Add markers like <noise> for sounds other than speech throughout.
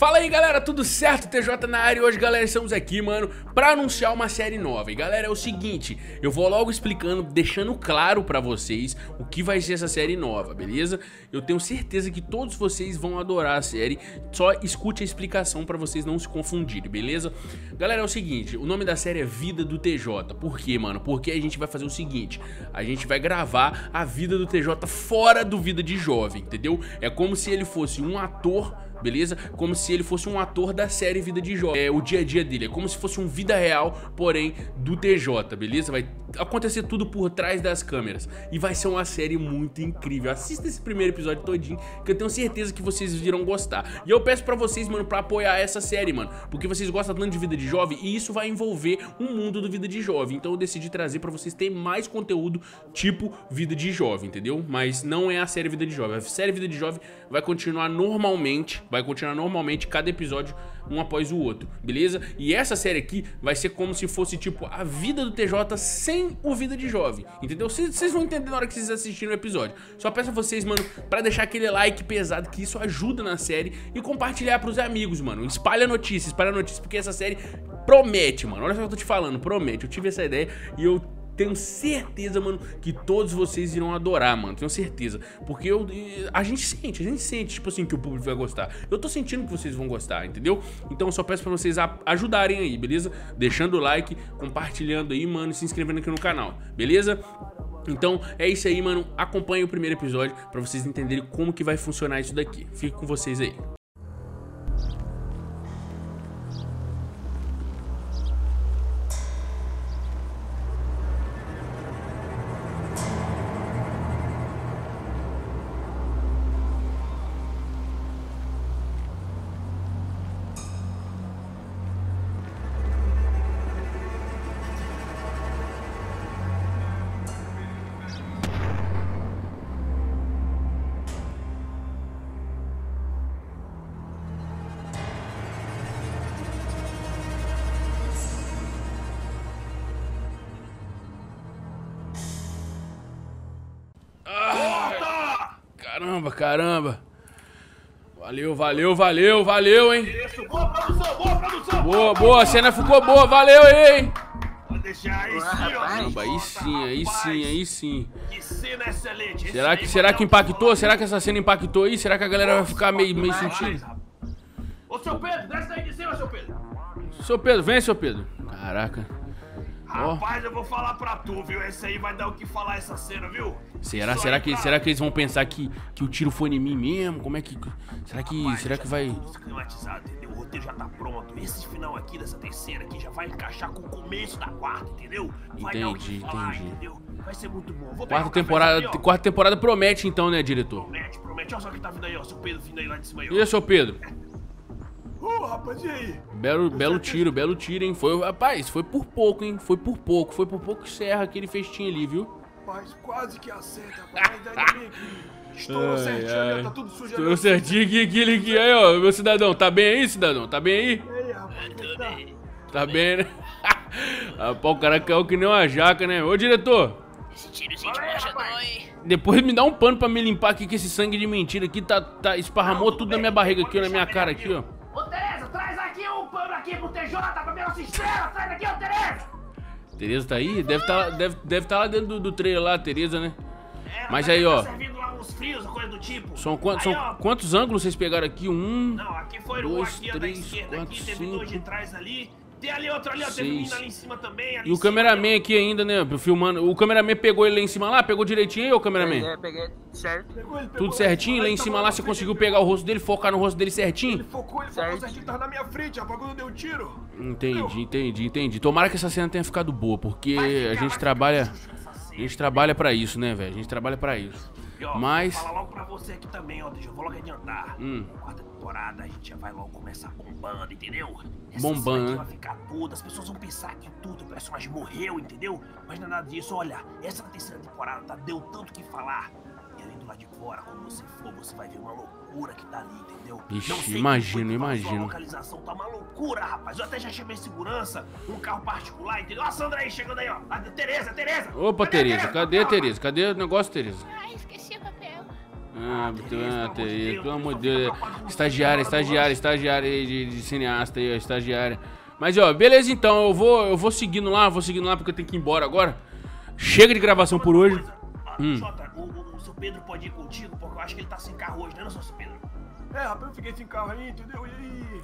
Fala aí galera, tudo certo? TJ na área e hoje galera estamos aqui mano pra anunciar uma série nova E galera é o seguinte, eu vou logo explicando, deixando claro pra vocês o que vai ser essa série nova, beleza? Eu tenho certeza que todos vocês vão adorar a série, só escute a explicação pra vocês não se confundirem, beleza? Galera é o seguinte, o nome da série é Vida do TJ, por quê mano? Porque a gente vai fazer o seguinte, a gente vai gravar a vida do TJ fora do Vida de Jovem, entendeu? É como se ele fosse um ator beleza? Como se ele fosse um ator da série Vida de Jó. É o dia a dia dele, é como se fosse um vida real, porém do TJ, beleza? Vai acontecer tudo por trás das câmeras e vai ser uma série muito incrível. Assista esse primeiro episódio todinho, que eu tenho certeza que vocês irão gostar. E eu peço pra vocês, mano, pra apoiar essa série, mano, porque vocês gostam tanto de Vida de Jovem e isso vai envolver o um mundo do Vida de Jovem. Então eu decidi trazer pra vocês ter mais conteúdo tipo Vida de Jovem, entendeu? Mas não é a série Vida de Jovem. A série Vida de Jovem vai continuar normalmente, vai continuar normalmente cada episódio um após o outro, beleza? E essa série aqui vai ser como se fosse tipo a vida do TJ sem o vida de jovem, entendeu? Vocês vão entender na hora que vocês assistirem o episódio. Só peço a vocês, mano, pra deixar aquele like pesado, que isso ajuda na série e compartilhar pros amigos, mano. Espalha notícias, espalha notícias, porque essa série promete, mano. Olha só o que eu tô te falando, promete. Eu tive essa ideia e eu tenho certeza, mano, que todos vocês irão adorar, mano. Tenho certeza. Porque eu, a gente sente, a gente sente, tipo assim, que o público vai gostar. Eu tô sentindo que vocês vão gostar, entendeu? Então eu só peço pra vocês ajudarem aí, beleza? Deixando o like, compartilhando aí, mano, e se inscrevendo aqui no canal, beleza? Então é isso aí, mano. Acompanhe o primeiro episódio pra vocês entenderem como que vai funcionar isso daqui. Fico com vocês aí. Caramba. Valeu, valeu, valeu, valeu, hein? Isso, boa produção, boa produção! Boa, boa, a cena ficou boa, valeu aí, hein? Pode deixar aí sim, ó. Caramba, aí sim, aí sim, aí sim. Que cena excelente. Esse Será que, será que impactou? Será que essa cena impactou aí? Será que a galera vai ficar meio, meio sentindo? Ô, seu Pedro, desce aí de cima, seu Pedro. Seu Pedro, vem, seu Pedro. Caraca. Rapaz, eu vou falar pra tu, viu? Esse aí vai dar o que falar essa cena, viu? Será, Isso será que, será que eles vão pensar que, que o tiro foi em mim mesmo? Como é que, será que, Rapaz, será que tá vai? tudo? O roteiro já tá pronto. Esse final aqui dessa terceira aqui já vai encaixar com o começo da quarta, entendeu? Vai Entendi, falar, entendi. entendeu? Vai ser muito bom. Vou Quarta temporada, ali, quarta temporada promete então, né, diretor? Promete, promete. Olha só tá vindo aí, ó. Seu Pedro vindo aí lá de cima aí, ó. E aí, seu Pedro? <laughs> Ô, rapaz, e aí? Belo, belo tiro, belo tiro, hein? Foi, rapaz, foi por pouco, hein? Foi por pouco, foi por pouco que serra aquele festinho ali, viu? Rapaz, quase que acerta, rapaz. Ainda bem que estourou certinho ali, ai. ó. Tá tudo sujo. Estourou certinho aqui, aquele aqui. Aí, ó, meu cidadão, tá bem aí, cidadão? Tá bem aí? E aí, rapaz, é que tá? Tá bem, né? <laughs> Rapaz, o cara caiu que nem uma jaca, né? Ô, diretor, Esse tirozinho de mancha rapaz. não, hein? depois me dá um pano pra me limpar aqui, que esse sangue de mentira aqui tá, tá esparramou tudo na minha barriga aqui, ó, na minha cara aqui, ó. Aqui pro TJ, pra ver nossa estrela. Traz daqui, ô, Tereza. Tereza tá aí? Deve tá, deve, deve tá lá dentro do, do trailer lá, Tereza, né? É, Mas deve aí, tá ó. uns frios, tipo. São, quantos, Aí, são quantos ângulos vocês pegaram aqui? Um, Não, aqui foi um dois, aqui, ó, da três, esquerda quatro, aqui, teve dois de cinco. trás ali. Tem ali outro ali, ó, teve ali em cima também. ali E o cima, cameraman ali, aqui ainda, né? Filmando. O cameraman pegou ele lá em cima lá? Pegou direitinho aí, ô cameraman? Peguei, peguei, certo? Pegou ele, pegou Tudo ele, certinho? Lá ele em cima lá você conseguiu ele pegar o rosto dele, focar no rosto dele Ele certinho? focou, ele focou Certo. certinho, tava na minha frente, rapaz, quando deu tiro. Entendi, entendi, entendi. Tomara que essa cena tenha ficado boa, porque a gente trabalha. A gente trabalha pra isso, né, velho? A gente trabalha pra isso. E, ó, Mas. Vou falar logo pra você aqui também, ó, deixa eu vou logo adiantar. Hum. Quarta temporada, a gente já vai logo começar bombando, entendeu? Essa Bombando, né? vai ficar tudo, as pessoas vão pensar que tudo, o personagem morreu, entendeu? Mas não é nada disso, olha, essa terceira temporada tá, deu tanto que falar. Lado de fora, quando você for, você vai ver uma loucura que tá ali, entendeu? Ixi, Não sei quem imagino, imagino. A localização tá uma loucura, rapaz. Eu até já chamei segurança, um carro particular, entendeu? Ó a Sandra aí, chegando aí, ó. A Tereza, Tereza. Opa, Cadê a Tereza, cadê a? Tereza? Cadê o negócio, Tereza? Ai, esqueci o papel. Ah, ah, pelo amor de Deus. Estagiária, estagiária, estagiária aí de, de cineasta aí, ó, estagiária. Mas, ó, beleza então, eu vou, eu vou seguindo lá, vou seguindo lá porque eu tenho que ir embora agora. Chega de gravação por hoje. Ah, hum. O, seu Pedro pode ir contigo, porque eu acho que ele tá sem carro hoje, né, não, seu Pedro? É, rapaz, eu fiquei sem carro aí, entendeu? E aí...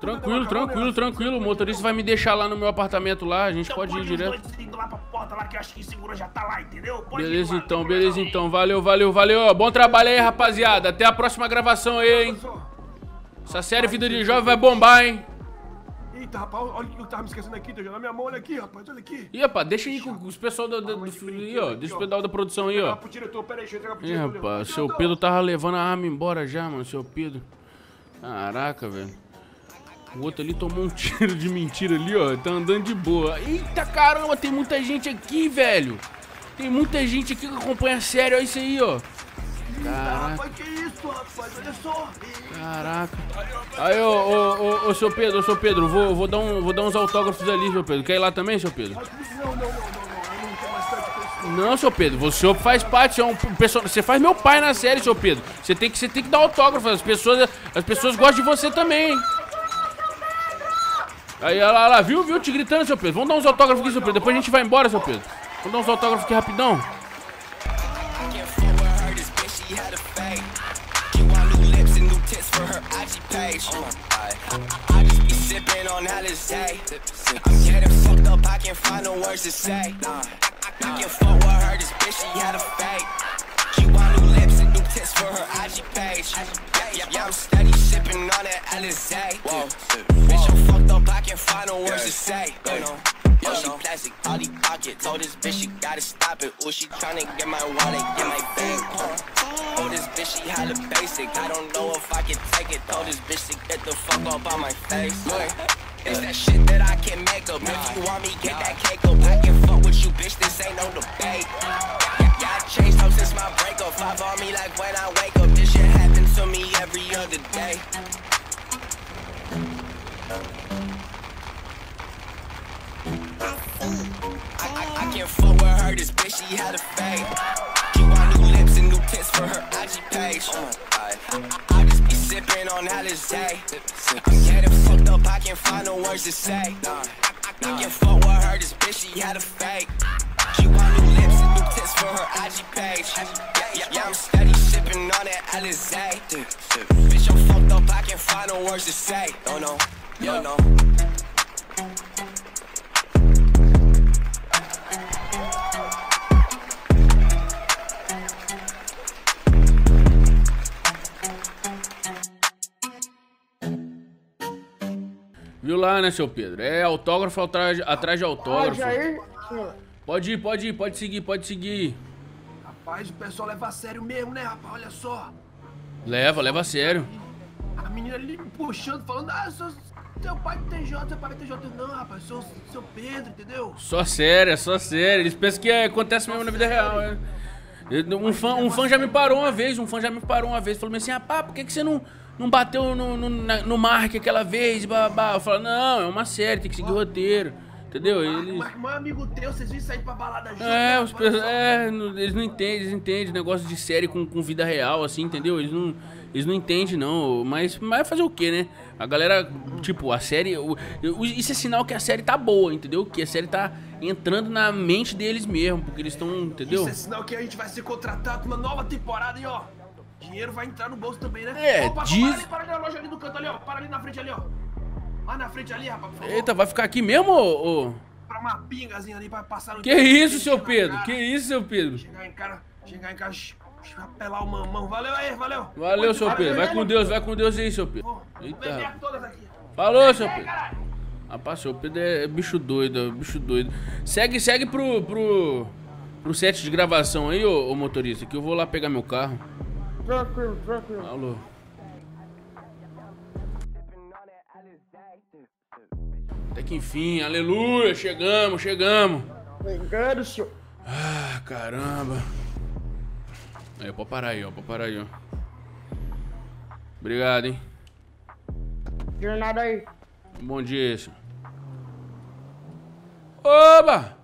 Tranquilo, tranquilo, tranquilo. O motorista vai me deixar lá no meu apartamento lá, a gente então pode, pode ir direto. lá pra porta lá que eu acho que segura já tá lá, entendeu? Pode beleza lá, então, beleza então. Valeu, valeu, valeu. Bom trabalho aí, rapaziada. Até a próxima gravação aí, hein. Essa série Vida de Jovem vai bombar, hein. Eita, rapaz, olha o que eu tava me esquecendo aqui, tá na minha mão, olha aqui, rapaz, olha aqui. Ih, rapaz, deixa aí com os pessoal do, do, do, aí, ó, deixa o pedal da produção aí, ó. diretor, peraí, deixa eu pro Ih, rapaz, seu Pedro tava levando a arma embora já, mano, seu Pedro. Caraca, velho. O outro ali tomou um <laughs> tiro de mentira ali, ó. Tá andando de boa. Eita caramba, tem muita gente aqui, velho. Tem muita gente aqui que acompanha sério. Olha isso aí, ó. Caraca. Rapaz, que Caraca. Aí, ô, ô, ô, ô, seu Pedro, ô, seu Pedro, vou, vou, dar um, vou dar uns autógrafos ali, seu Pedro. Quer ir lá também, seu Pedro? Não, não, não, não, não. Seu Pedro, você faz parte, é um pessoal, você faz meu pai na série, seu Pedro. Você tem que, você tem que dar autógrafo, as pessoas, as pessoas gostam de você também? Aí, olha lá, lá, viu, viu? Te gritando, seu Pedro. Vamos dar uns autógrafos aqui, seu Pedro. Depois a gente vai embora, seu Pedro. Vamos dar uns autógrafos aqui rapidão. page. Oh I just be sipping on Alizé. I'm getting fucked up, I can't find no words to say. Nah, I can't fuck with her, this bitch, she had a fake. She want new lips and new tits for her IG page. Yeah, I'm steady sipping on that Alizé. Whoa, bitch, I'm fucked up, I can't find no words to say. You know. Yo, she plastic, all these pockets. Told this bitch she gotta stop it. Ooh, she tryna get my wallet, get my bank. Oh, this bitch she hella basic. I don't know if I can take it. Told this bitch to get the fuck up on my face. Look, it's that shit that I can make up. If you want me, get that cake up. I can fuck with you, bitch. This ain't no debate. Yeah, I changed up since my breakup. Five on me like when I wake up. This shit happens to me every other day. I, I, I can't fuck with her, this bitch, she had a fade. New tits for her IG page. I, just be sipping on Alizé. I'm getting fucked up, I can't find no words to say. I, I can't fuck with her, this bitch, she had a fake. She want new lips and new tits for her IG page. Yeah, yeah, I'm steady sipping on that Alizé. Bitch, I'm fucked up, I can't find no words to say. No, no, yo, no. Viu lá, né, seu Pedro? É autógrafo atrás, atrás de autógrafo. Pode ir, pode ir, pode seguir, pode seguir. Rapaz, o pessoal leva a sério mesmo, né, rapaz? Olha só. Leva, leva a sério. A menina ali me puxando, falando, ah, sou seu pai do TJ, seu pai do TJ. Não, rapaz, sou seu Pedro, entendeu? Só sério, só sério. Eles pensam que acontece mesmo na vida real, né? Um fã, um fã já me parou uma vez, um fã já me parou uma vez, falou assim, ah, pá, por que, que você não não bateu no, no, no Mark aquela vez, babá. Eu falo, não, é uma série, tem que seguir o roteiro. Entendeu? Eles... Mas, mas amigo teu, vocês viram sair pra balada junto? É, né? os é, eles não entendem, eles entendem negócio de série com, com vida real, assim, entendeu? Eles não, eles não entendem, não. Mas, mas fazer o quê, né? A galera, tipo, a série. O, isso é sinal que a série tá boa, entendeu? Que a série tá entrando na mente deles mesmo, porque eles estão, entendeu? Isso é sinal que a gente vai ser contratado uma nova temporada, e ó. Dinheiro vai entrar no bolso também, né? É, Opa, diz... Para ali, para ali na loja ali do canto ali, ó. Para ali na frente ali, ó. Lá na frente ali, rapaz. Eita, vai ficar aqui mesmo, ô? ô? Pra uma pingazinha ali, pra passar no... Que isso, seu Pedro? Que isso, seu Pedro? Chegar em cara, chegar em casa, apelar o mamão. Valeu aí, valeu. Valeu, seu Pedro. Vai com Deus, vai com Deus aí, seu Pedro. Eita. Falou, seu Pedro. Rapaz, seu Pedro é bicho doido, é bicho doido. Segue, segue pro, pro, pro set de gravação aí, ô, ô motorista, que eu vou lá pegar meu carro. Tranquilo, tranquilo. Alô. Até que enfim, aleluia, chegamos, chegamos. Obrigado, senhor. Ah, caramba. Aí, pode parar aí, ó, pode parar aí, ó. Obrigado, hein. De nada aí. Bom dia, senhor. Oba!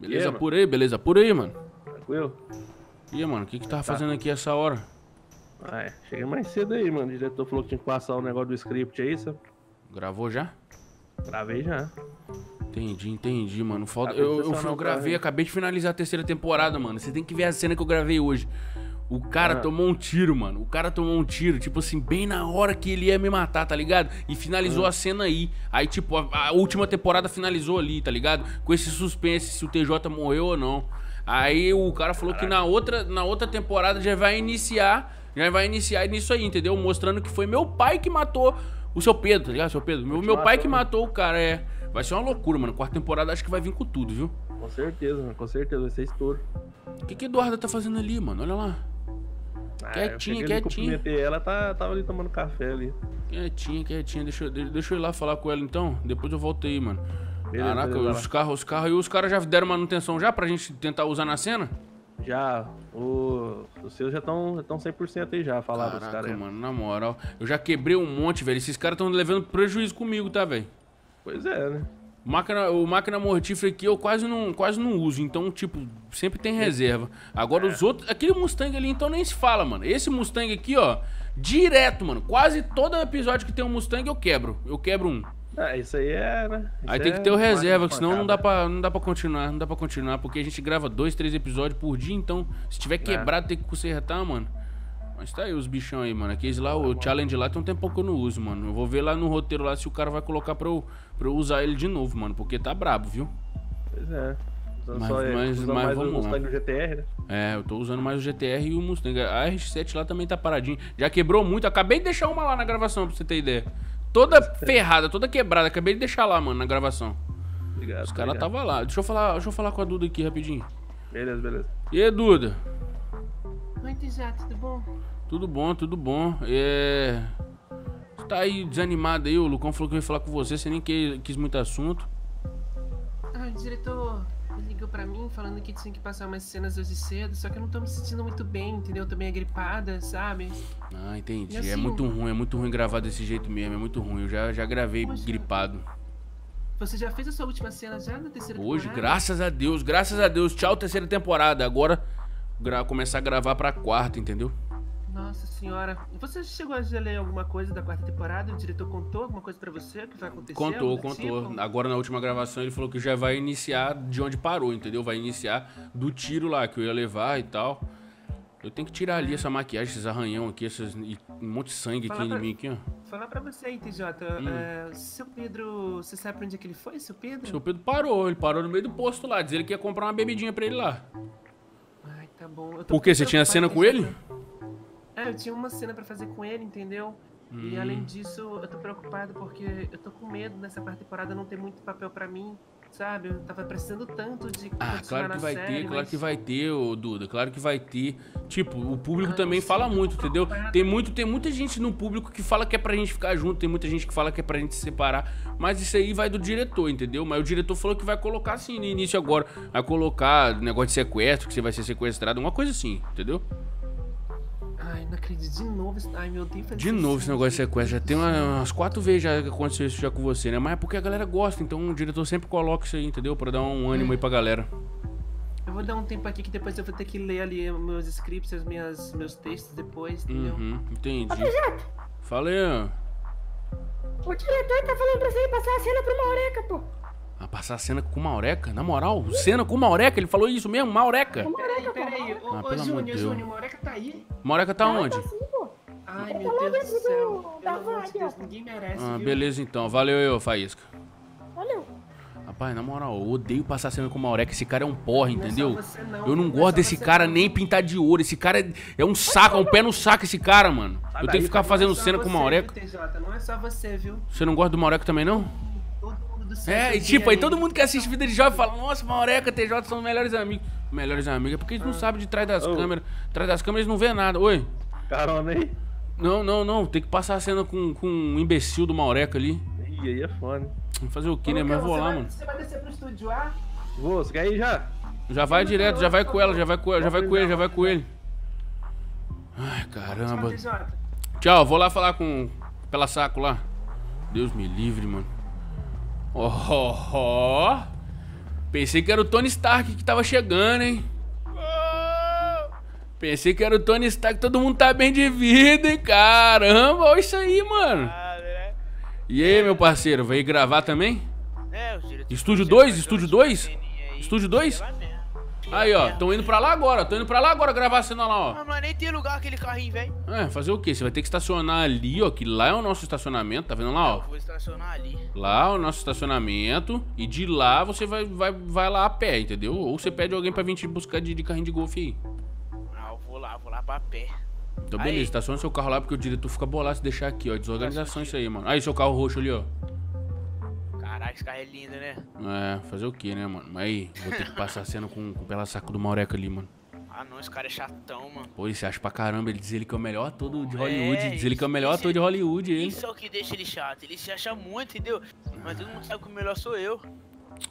Beleza por aí, beleza por aí, mano. Tranquilo. E aí, mano, o que que tava fazendo aqui essa hora? Ah, é. Cheguei mais cedo aí, mano. O diretor falou que tinha que passar o negócio do script aí, sabe? Gravou já? Gravei já. Entendi, entendi, mano. Falta... Eu, eu, eu gravei, acabei de finalizar a terceira temporada, mano. Você tem que ver a cena que eu gravei hoje. O cara Ah. tomou um tiro, mano. O cara tomou um tiro, tipo assim, bem na hora que ele ia me matar, tá ligado? E Ah. finalizou a cena aí. Aí, tipo, a, a última temporada finalizou ali, tá ligado? Com esse suspense, se o TJ morreu ou não. Aí o cara falou que na outra, na outra temporada já vai iniciar. Já vai iniciar nisso aí, entendeu? Mostrando que foi meu pai que matou o seu Pedro, tá ligado? Seu Pedro. Meu, meu pai que matou o cara, é. Vai ser uma loucura, mano. Quarta temporada acho que vai vir com tudo, viu? Com certeza, mano. Com certeza. Vai ser estouro. O que que Eduarda tá fazendo ali, mano? Olha lá. Ah, Quietinha, quietinha. ela, tá, tava ali tomando café ali. Quietinha, quietinha. Deixa, deixa eu ir lá falar com ela então. Depois eu volto aí, mano. Beleza, Caraca, beleza, os carros, os carros aí, os caras já deram manutenção já pra gente tentar usar na cena? Já, o, os seus já estão já tão 100% aí já, falaram os Caraca, caras. aí. mano, na moral. Eu já quebrei um monte, velho. Esses caras tão levando prejuízo comigo, tá, velho? Pois é, né? Máquina, o máquina mortífera aqui eu quase não, quase não uso, então, tipo, sempre tem reserva. Agora os outros. Aquele Mustang ali, então nem se fala, mano. Esse Mustang aqui, ó, direto, mano. Quase todo episódio que tem um Mustang eu quebro. Eu quebro um. Ah, isso aí é, né? Isso Aí tem é que ter o reserva, que senão não dá, pra, não dá pra continuar, não dá pra continuar, porque a gente grava dois, três episódios por dia, então se tiver quebrado tem que consertar, mano. Mas tá aí os bichão aí, mano. Aqueles lá, o challenge lá tem um tempo que eu não uso, mano. Eu vou ver lá no roteiro lá se o cara vai colocar pra eu, pra eu usar ele de novo, mano, porque tá brabo, viu? Pois é. Mas- é, mas- mas mais vamos o lá. Mustang do GTR, né? É, eu tô usando mais o GTR e o Mustang. A R7 lá também tá paradinho. Já quebrou muito. Acabei de deixar uma lá na gravação, pra você ter ideia. Toda ferrada, toda quebrada. Acabei de deixar lá, mano, na gravação. Obrigado. Os caras tava lá. Deixa eu falar, deixa eu falar com a Duda aqui rapidinho. Beleza, beleza. E aí, Duda? Oi, Tijá, tudo bom? Tudo bom, tudo bom. É. Você tá aí desanimado aí, o Lucão falou que veio falar com você, você nem que- quis muito assunto. Ah, o diretor ligou pra mim falando que tinha que passar umas cenas hoje cedo, só que eu não tô me sentindo muito bem, entendeu? Eu tô meio gripada, sabe? Ah, entendi. E É assim- muito ruim, é muito ruim gravar desse jeito mesmo, é muito ruim. Eu já, já gravei Poxa. gripado. Você já fez a sua última cena já da terceira Hoje, temporada? graças a Deus, graças a Deus. Tchau, terceira temporada. Agora, começar a gravar pra quarta, entendeu? Nossa senhora. Você chegou a ler alguma coisa da quarta temporada? O diretor contou alguma coisa pra você? O que vai acontecer? Contou, contou. tipo? Agora na última gravação ele falou que já vai iniciar de onde parou, entendeu? Vai iniciar do tiro lá que eu ia levar e tal. Eu tenho que tirar ali essa maquiagem, esses arranhão aqui, esses, um monte de sangue aqui Fala em pra- mim aqui, ó. Falar pra você aí, TJ. Hum. é, seu Pedro, você sabe pra onde é que ele foi, seu Pedro? Seu Pedro parou, ele parou no meio do posto lá, diz ele que ia comprar uma bebidinha pra ele lá. Ai, tá bom. Por quê? Você tinha cena com ele? TJ. É, eu tinha uma cena pra fazer com ele, entendeu? Hum. E além disso, eu tô preocupado porque eu tô com medo nessa quarta temporada não ter muito papel pra mim, sabe? Eu tava precisando tanto de Ah, claro que vai série, ter, claro mas- que vai ter, ô Duda, claro que vai ter. Tipo, o público Ai, também fala muito, entendeu? Tem, muito, tem muita gente no público que fala que é pra gente ficar junto, tem muita gente que fala que é pra gente se separar. Mas isso aí vai do diretor, entendeu? Mas o diretor falou que vai colocar assim no início agora. Vai colocar negócio de sequestro, que você vai ser sequestrado, uma coisa assim, entendeu? Ai, não acredito. De novo. isso- Ai, meu Deus. De novo esse negócio de sequestro. Já tem uma- umas quatro vezes já que aconteceu isso já com você, né? Mas é porque a galera gosta, então o diretor sempre coloca isso aí, entendeu? Pra dar um ânimo aí pra galera. Eu vou dar um tempo aqui que depois eu vou ter que ler ali meus scripts, as minhas, meus textos depois, entendeu? Uhum, entendi. Falei. O diretor tá falando pra você ir passar a cena pro Maureca, pô. Ah, passar a cena com o Maureca? Na moral? Cena com o Maureca? Ele falou isso mesmo? Maureca? Peraí, peraí. Ô, Ah, ô pelo amor de Júnior, Deus. Júnior, o Moreca tá aí? Maureca tá onde? Assim, pô. Ai, Ele meu tá lá Deus do céu. do- Pelo da amor de vaga. Deus, ninguém merece, Ah, viu? beleza então. Valeu eu, Faísca. Valeu. Rapaz, na moral, eu odeio passar cena com o Maureca. Esse cara é um porra, Não é entendeu? você não, Eu não não é gosto desse você cara não. nem pintar de ouro. Esse cara é, é um saco, é um pé no saco esse cara, mano. Eu tenho que ficar sai fazendo Não é só cena com o você, Maureca. Não é só você, viu? Você não gosta do Maureca também, não? Todo mundo do céu. É, e tipo, aí ele. todo mundo que assiste Vida de Jovem fala, nossa, Maureca, TJ são melhores amigos. Melhores amigos, é porque eles não sabem de trás das câmeras. Trás das câmeras eles não vê nada. Oi? Carona aí. Não, não, não. Tem que passar a cena com, com um imbecil do Maureca ali. Ih, aí é foda. Fazer o quê, né? Mas Lucão, vou lá, vai- mano. Você vai descer pro estúdio A? Vou, você quer ir já? Já vai direto, já vai com ela, já vai com ela, já vai com ele, já vai com ele. Ai, caramba. Tchau, vou lá falar com pela saco lá. Deus me livre, mano. Ó, ó, ó. Pensei que era o Tony Stark que tava chegando, hein? Pensei que era o Tony Stark, todo mundo tá bem de vida, hein? Caramba, olha isso aí, mano. E aí, meu parceiro, veio gravar também? É, Estúdio começaram a 2? fazer Estúdio umas 2? ceninhas aí, Estúdio 2? Aí, ó, tão indo pra lá agora, tão indo pra lá agora gravar a cena lá, ó. Não, mas nem tem lugar aquele carrinho, velho. É, fazer o quê? Você vai ter que estacionar ali, ó, que lá é o nosso estacionamento, tá vendo lá, Eu ó? vou estacionar ali. Lá é o nosso estacionamento e de lá você vai, vai, vai lá a pé, entendeu? Ou você pede alguém pra vir te buscar de, de carrinho de golfe aí. Ah, eu vou lá, vou lá pra pé. Então Aí. beleza, estaciona seu carro lá porque o diretor fica bolado se deixar aqui, ó. Desorganização isso aí, mano. Aí seu carro roxo ali, ó. Esse carro é lindo, né? É, fazer o quê, né, mano? Mas aí, vou ter que passar a cena com, com o pela saco do Maureca ali, mano. Ah, não, esse cara é chatão, mano. Pô, ele se acha pra caramba, ele diz ele que é o melhor ator de Hollywood. É, diz ele que é o melhor ator de Hollywood, ele. Isso é o que deixa ele chato. Ele se acha muito, entendeu? Mas todo mundo sabe que o melhor sou eu.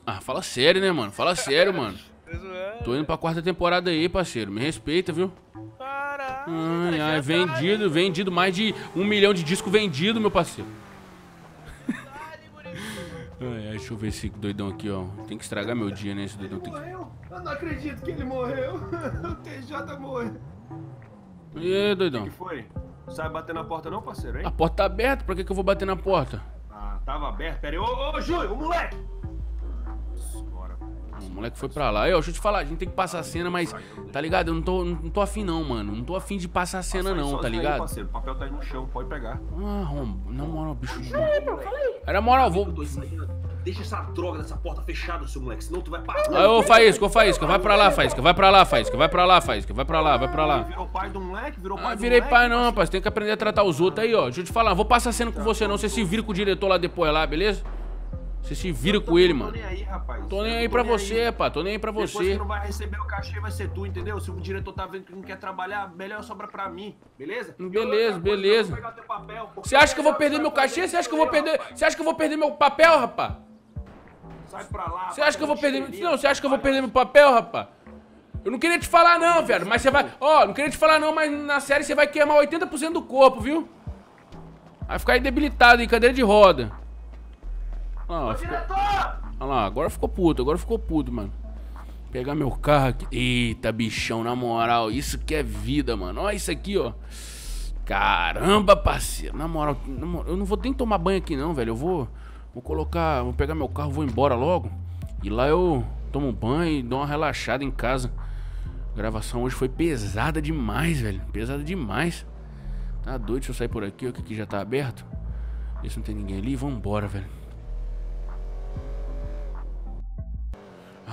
Ah, fala sério, né, mano? Fala sério, mano. <laughs> Tô indo pra quarta temporada aí, parceiro. Me respeita, viu? Caraca, Ai, cara, ai, vendido, vendido. Mais de um milhão de discos vendido, meu parceiro. Ai, ai, deixa eu ver esse doidão aqui, ó. Tem que estragar meu dia, né? Esse doidão tem que... Morreu? Eu não acredito que ele morreu. <laughs> O TJ morreu. E aí, O doidão? que foi? Sai bater na porta não, parceiro, hein? A porta tá aberta, pra que, que eu vou bater na porta? Ah, tava aberto. Pera aí. Ô, ô, Júlio, o moleque! Moleque foi pra lá. Aí, ó, deixa eu te falar, a gente tem que passar a cena, mas, tá ligado? Eu não tô, não tô afim não, mano. Não tô afim de passar a cena não, tá Aí, ligado? parceiro, o papel tá aí no chão, pode pegar. Ah, Rombo, na moral, bicho. Aí, aí. Era moral, vou... Deixa essa droga dessa porta fechada, seu moleque, senão tu vai parar. Aí, ô, Faísca, ô, Faísca, vai pra lá, Faísca, vai pra lá, Faísca, vai pra lá, Faísca, vai pra lá, vai pra lá. Virou pai do moleque, virou pai Ah, do virei moleque, pai não, rapaz. Tem que aprender a tratar os outros aí, ó. Deixa eu te falar, vou passar cena com você não. Você se vira com o diretor lá depois lá, beleza? Você se vira com ele, Tô mano. nem aí, rapaz. Tô nem aí pra nem você, pá. Tô nem aí pra Depois você. que não vai receber o cachê, vai ser tu, entendeu? Se o diretor tá vendo que não quer trabalhar, melhor sobra pra mim, beleza? Beleza, beleza. Você acha que eu vou perder meu cachê? Você acha que eu vou perder. Você acha que eu vou perder meu papel, rapaz? Sai pra lá. Você acha que eu vou perder. Não, você acha que eu vou perder meu papel, rapaz? Eu não queria te falar, não, velho. Mas você vai. Ó, não queria te falar, não, mas na série você vai queimar 80% do corpo, viu? Vai ficar aí debilitado em cadeira de roda. Ó, Ô, ficou... Olha lá, agora ficou puto, agora ficou puto, mano. Pegar meu carro aqui. Eita, bichão, na moral, isso que é vida, mano. Olha isso aqui, ó. Caramba, parceiro. Na moral, na moral, eu não vou nem tomar banho aqui, não, velho. Eu vou. Vou colocar. Vou pegar meu carro, vou embora logo. E lá eu tomo um banho e dou uma relaxada em casa. A gravação hoje foi pesada demais, velho. Pesada demais. Tá doido, deixa eu sair por aqui, ó, que aqui já tá aberto. Ver se não tem ninguém ali. Vambora, velho.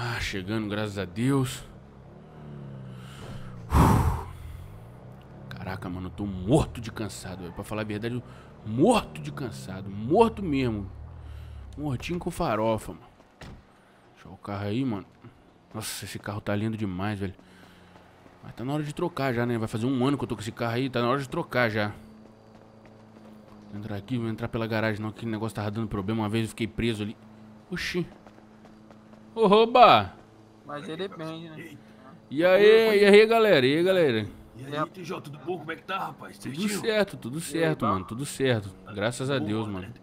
Ah, chegando, graças a Deus. Caraca, mano, eu tô morto de cansado, velho. Pra falar a verdade, eu- morto de cansado. Morto mesmo. Mortinho com farofa, mano. Deixa o carro aí, mano. Nossa, esse carro tá lindo demais, velho. Mas tá na hora de trocar já, né? Vai fazer um ano que eu tô com esse carro aí, tá na hora de trocar já. Vou entrar aqui, vou entrar pela garagem não, que o negócio tava dando problema. Uma vez eu fiquei preso ali. Oxi. Ô, rouba! Mas ele depende, né? E aí, e aí, galera? E aí, galera? E aí, TJ, tudo bom? Como é que tá, rapaz? Tudo certo, tudo certo, mano. Tudo certo. Graças a Bom, Deus, mano.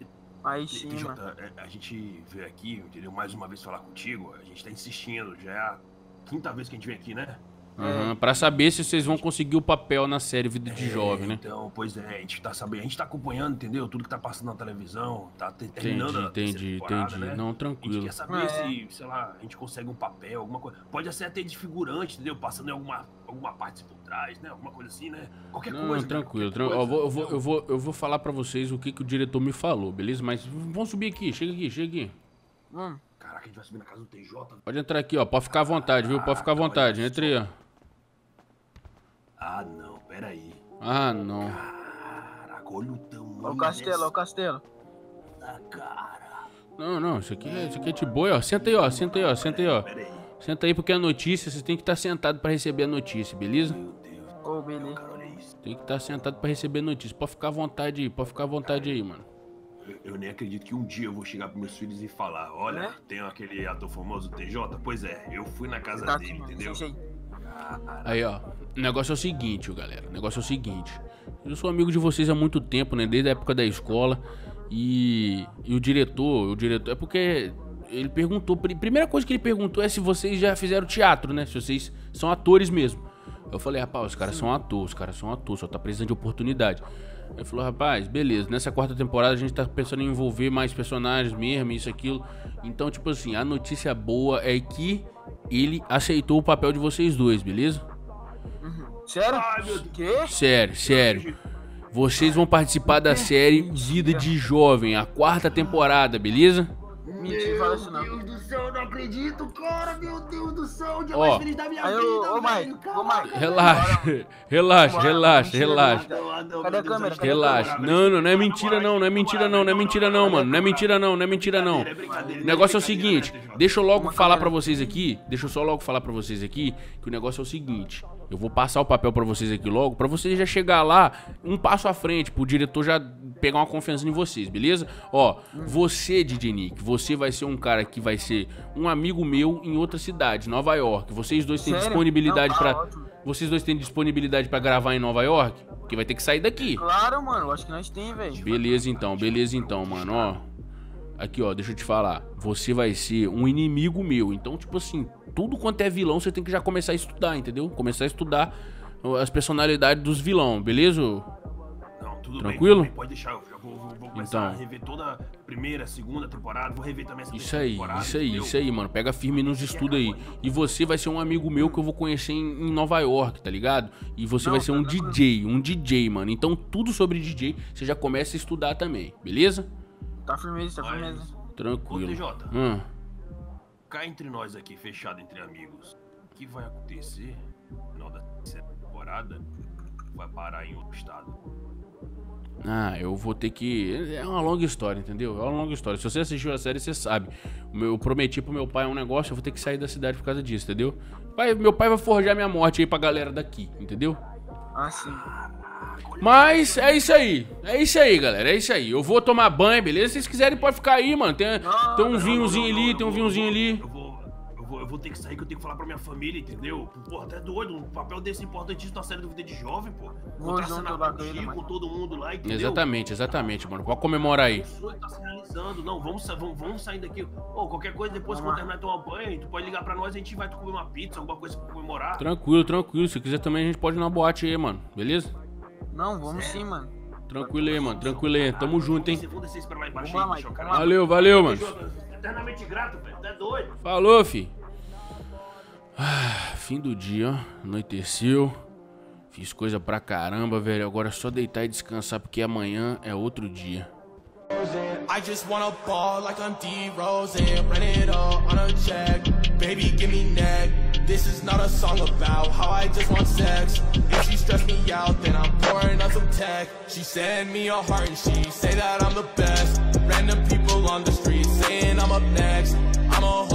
Aí sim, TJ, mano. é, a gente veio aqui, entendeu? Mais uma vez falar contigo. A gente tá insistindo. Já é a quinta vez que a gente vem aqui, né? Aham, Pra saber se vocês vão conseguir o papel na série Vida de Jovem, né? Então, pois é, a gente tá sabendo, a gente tá acompanhando, entendeu? Tudo que tá passando na televisão, tá te- Entendi, terminando a entendi, né? Não, A gente tranquilo. quer saber É. se, sei lá, a gente consegue um papel, alguma coisa. Pode ser até de figurante, entendeu? Passando em alguma, alguma parte por trás, né? Alguma coisa assim, né? Qualquer Não, coisa. cara, tranquilo. qualquer tran- ó, eu, vou, eu, coisa, vou, eu, vou, eu vou falar pra vocês o que, que o diretor me falou, beleza? Mas vamos subir aqui, chega aqui, chega aqui. Vamos. Caraca, a gente vai subir na casa do TJ. Pode entrar aqui, ó. Pode ficar à vontade, viu? Pode ficar à vontade. Entre aí, ó. Ah, não, peraí. Ah, não. Caraca, olha o tamanho castelo, ó o castelo. cara. Não, não. Isso aqui, é- isso aqui é de boi, ó. Senta aí, ó. Senta aí, ó. Senta aí, ó. Peraí, Senta aí porque a notícia, você tem que estar sentado pra receber a notícia, beleza? meu Deus. Ô, beleza. Cara, olha isso. Tem que estar sentado pra receber a notícia. Pode ficar à vontade aí, pode ficar à vontade aí, mano. Eu, eu nem acredito que um dia eu vou chegar pros meus filhos e falar: olha, É? tem aquele ator famoso TJ? Pois é, eu fui na casa Tá dele, mano. entendeu? Deixa aí. Aí, ó. O negócio é o seguinte, galera. O negócio é o seguinte. Eu sou amigo de vocês há muito tempo, né? Desde a época da escola. E, e o diretor, o diretor. É porque ele perguntou. pri- Primeira coisa que ele perguntou é se vocês já fizeram teatro, né? Se vocês são atores mesmo. Eu falei, rapaz, os caras são atores, os caras são atores, só tá precisando de oportunidade. Ele falou, rapaz, beleza, nessa quarta temporada a gente tá pensando em envolver mais personagens mesmo, isso, aquilo. Então, tipo assim, a notícia boa é que ele aceitou o papel de vocês dois, beleza? Sério? Ai, meu Deus. Quê? Sério, sério. Vocês vão participar da série Vida de Jovem, a quarta temporada, beleza? Mentira, fala isso não. Céu, eu não acredito, cara. Meu Deus do céu, o dia Ó. mais feliz da minha Aí, vida, ô, Mike, velho. Relaxa, <laughs> relaxa, relaxa, relaxa. não. Não, Cadê a câmera? Relaxa. Não, não, não é mentira não, não é mentira não, não é mentira não, mano. Não é mentira não, não é mentira não. O negócio é o seguinte, deixa eu logo falar pra vocês aqui, deixa eu só logo falar pra vocês aqui, que o negócio é o seguinte. Eu vou passar o papel pra vocês aqui logo, pra vocês já chegar lá um passo à frente, pro diretor já pegar uma confiança em vocês, beleza? Ó, você, DJ Nick, você vai ser um cara que vai ser um amigo meu em outra cidade, Nova York. Vocês dois têm Sério? disponibilidade Não, tá. Vocês dois têm disponibilidade pra gravar em Nova York? Porque vai ter que sair daqui. Claro, mano, acho que nós tem, velho. Beleza então, beleza então, mano, ó. Aqui, ó, deixa eu te falar. Você vai ser um inimigo meu. Então, tipo assim, tudo quanto é vilão, você tem que já começar a estudar, entendeu? Começar a estudar as personalidades dos vilão, beleza? Não, tudo Tranquilo? bem, pode deixar. Eu já vou, vou- vou começar Então. a rever toda a primeira, segunda temporada. Vou rever também essa Isso aí, temporada, isso aí, entendeu? isso aí, mano. Pega firme nos estudos aí. E você vai ser um amigo meu que eu vou conhecer em, em Nova York, tá ligado? E você Não, vai ser um tranquilo. DJ, um DJ, mano. Então, tudo sobre DJ, você já começa a estudar também, beleza? Tá firmeza, tá firmeza. Ô, Tranquilo. TJ, Hum. Cá entre nós aqui, fechado entre amigos, o que vai acontecer no final da terceira temporada? Vai parar em outro estado. Ah, eu vou ter que. É uma longa história, entendeu? É uma longa história. Se você assistiu a série, você sabe. Eu prometi pro meu pai um negócio, eu vou ter que sair da cidade por causa disso, entendeu? Pai, meu pai vai forjar minha morte aí pra galera daqui, entendeu? Ah, sim. Mas é isso aí. É isso aí, galera. É isso aí. Eu vou tomar banho, beleza? Se vocês quiserem, pode ficar aí, mano. Tem, tem um Não, vinhozinho não, não, ali, não, tem um eu vinhozinho vou- ali. Eu vou, eu, vou, eu vou ter que sair, que eu tenho que falar pra minha família, entendeu? Porra, até doido, um papel desse importantíssimo na série do Vida de Jovem, pô. Vou Contracenar lá com todo mundo lá, entendeu? Exatamente, exatamente, mano. Pode comemorar aí. Tá se realizando. Não, vamos, vamos, vamos sair daqui. Ô, qualquer coisa, depois quando lá. terminar de tomar banho, tu pode ligar pra nós, a gente vai comer uma pizza, alguma coisa pra comemorar. Tranquilo, tranquilo. Se quiser também, a gente pode ir na boate aí, mano. Beleza? Não, vamos sim, mano. Tranquilo aí, mano. Tranquilo aí. Tamo junto, hein? Valeu, valeu, mano. Eternamente grato, velho. É doido. Falou, fi. Ah, fim do dia, ó. Anoiteceu. Fiz coisa pra caramba, velho. Agora é só deitar e descansar, porque amanhã é outro dia. I just wanna ball like I'm D Rose and run it all on a check. Baby, give me neck. This is not a song about how I just want sex. If she stressed me out, then I'm pouring out some tech. She sent me a heart and she say that I'm the best. Random people on the street saying I'm up next. I'm a